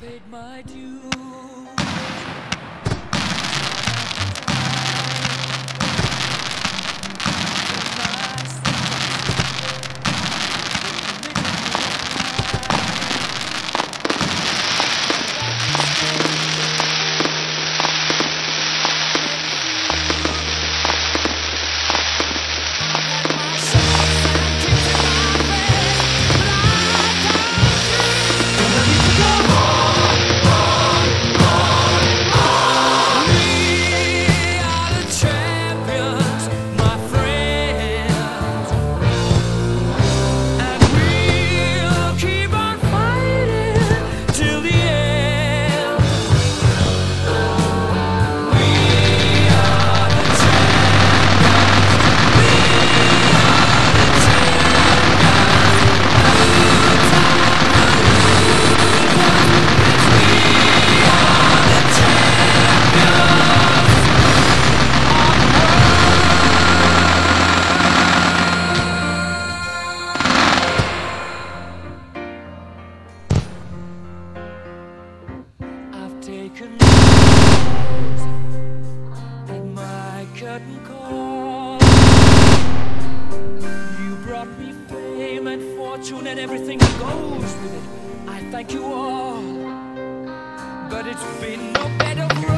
paid my dues. Taken notes at my curtain call. You brought me fame and fortune and everything that goes with it. I thank you all, but it's been no bed of roses.